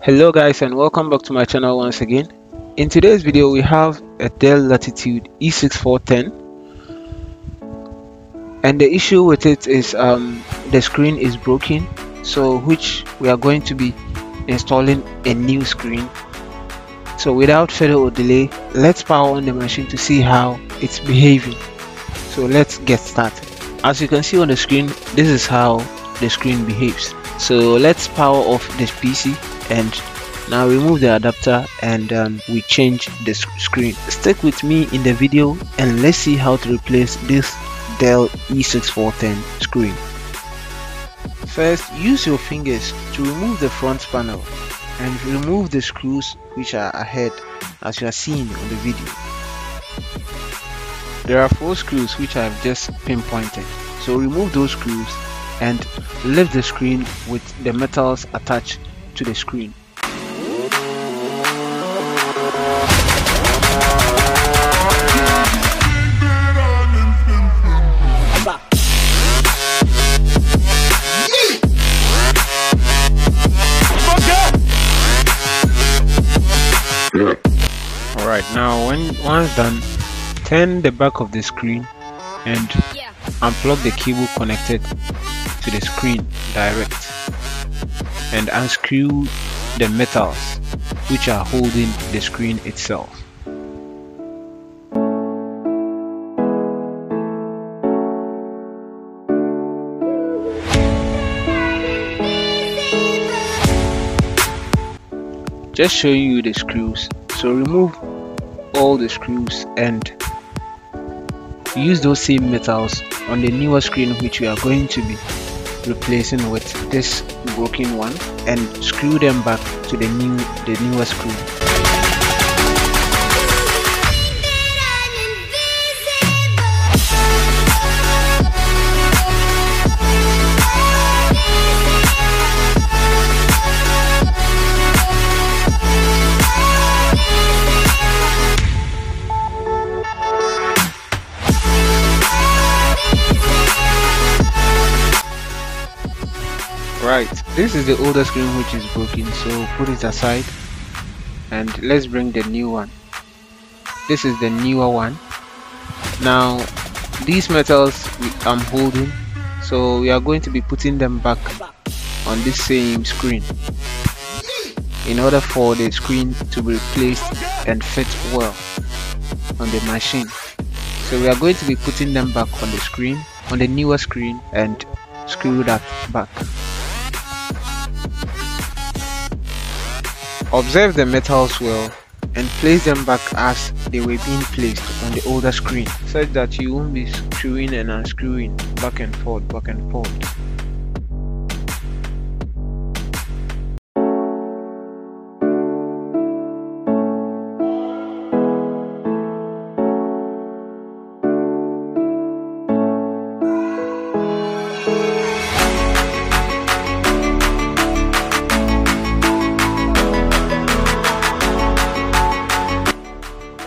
hello guys and welcome back to my channel once again. In today's video we have a Dell Latitude E6410 and the issue with it is um, the screen is broken so which we are going to be installing a new screen. So without further delay let's power on the machine to see how it's behaving. So let's get started. As you can see on the screen this is how the screen behaves. So let's power off this PC and now remove the adapter and um, we change the screen. Stick with me in the video and let's see how to replace this Dell E6410 screen. First use your fingers to remove the front panel and remove the screws which are ahead as you are seeing on the video. There are four screws which I have just pinpointed. So remove those screws and lift the screen with the metals attached to the screen. Alright, now when once done, turn the back of the screen and unplug the cable connected to the screen direct and unscrew the metals which are holding the screen itself. Just showing you the screws. So remove all the screws and use those same metals on the newer screen which we are going to be replacing with this broken one and screw them back to the new the newer screw this is the older screen which is broken so put it aside and let's bring the new one. This is the newer one. Now these metals I'm holding so we are going to be putting them back on this same screen in order for the screen to be replaced and fit well on the machine. So we are going to be putting them back on the screen on the newer screen and screw that back Observe the metals well and place them back as they were being placed on the older screen such that you won't be screwing and unscrewing back and forth back and forth.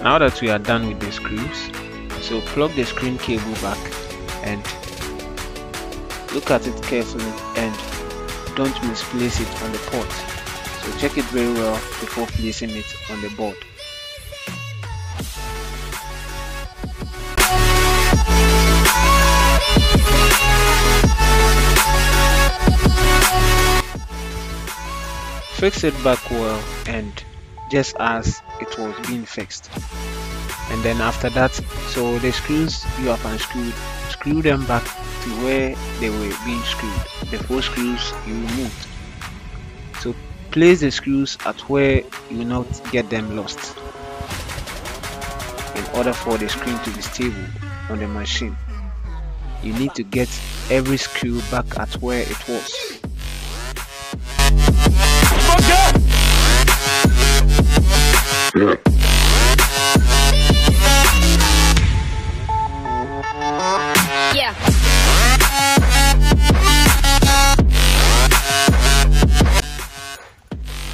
Now that we are done with the screws so plug the screen cable back and look at it carefully and don't misplace it on the port. So check it very well before placing it on the board. Fix it back well and just as it was being fixed. And then after that so the screws you have unscrewed screw them back to where they were being screwed the four screws you removed. So place the screws at where you will not get them lost in order for the screen to be stable on the machine. You need to get every screw back at where it was Yeah.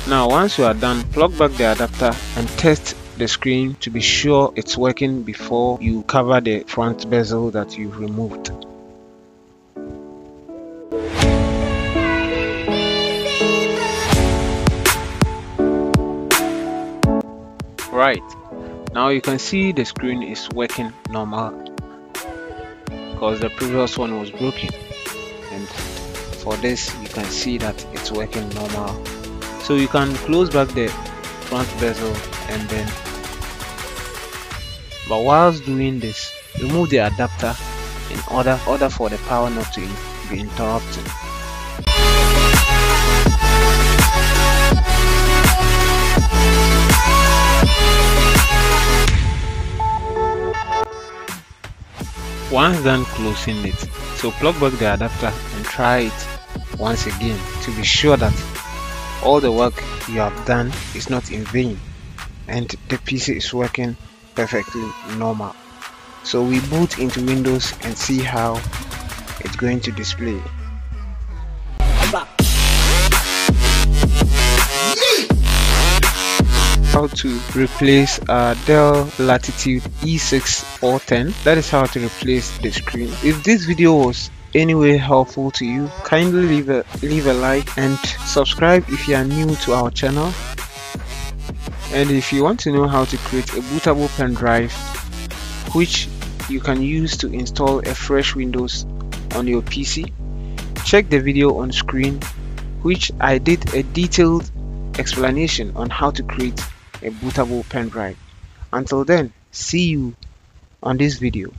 Now once you are done, plug back the adapter and test the screen to be sure it's working before you cover the front bezel that you've removed. Right. Now you can see the screen is working normal because the previous one was broken. And for this you can see that it's working normal. So you can close back the front bezel and then but whilst doing this remove the adapter in order order for the power not to be interrupted once done closing it. So plug back the adapter and try it once again to be sure that all the work you have done is not in vain and the PC is working perfectly normal. So we boot into Windows and see how it's going to display how to replace a Dell Latitude E6 410 that is how to replace the screen. If this video was anyway helpful to you kindly leave a leave a like and subscribe if you are new to our channel. And if you want to know how to create a bootable pen drive which you can use to install a fresh windows on your pc check the video on screen which i did a detailed explanation on how to create a bootable pen drive. Until then, see you on this video.